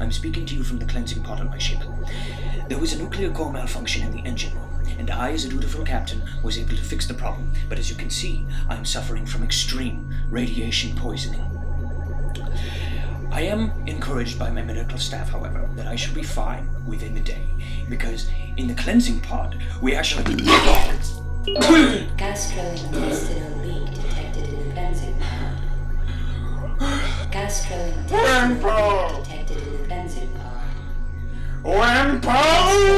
I'm speaking to you from the cleansing pod on my ship. There was a nuclear core malfunction in the engine room, and I, as a dutiful captain, was able to fix the problem. But as you can see, I'm suffering from extreme radiation poisoning. I am encouraged by my medical staff, however, that I should be fine within the day, because in the cleansing pod, we actually. Gastrointestinal leak intestinal leak detected in the cleansing pod. Grandpa!